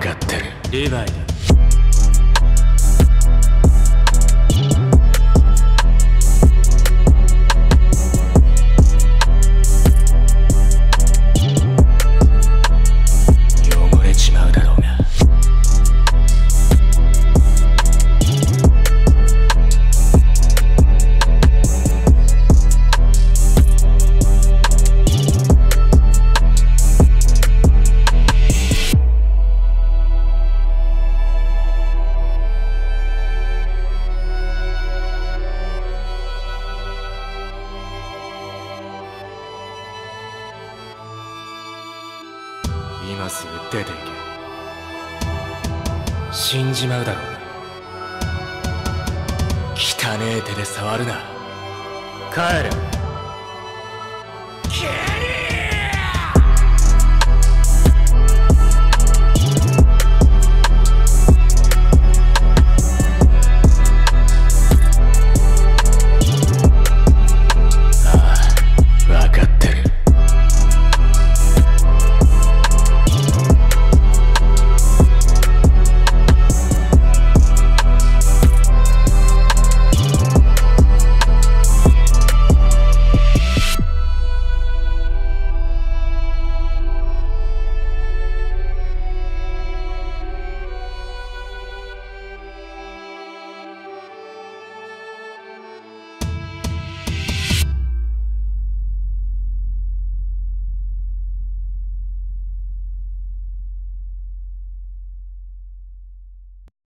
かってる。リヴァイだ今すぐ出ていけ。死んじまうだろう。汚え手で触るな。帰れ。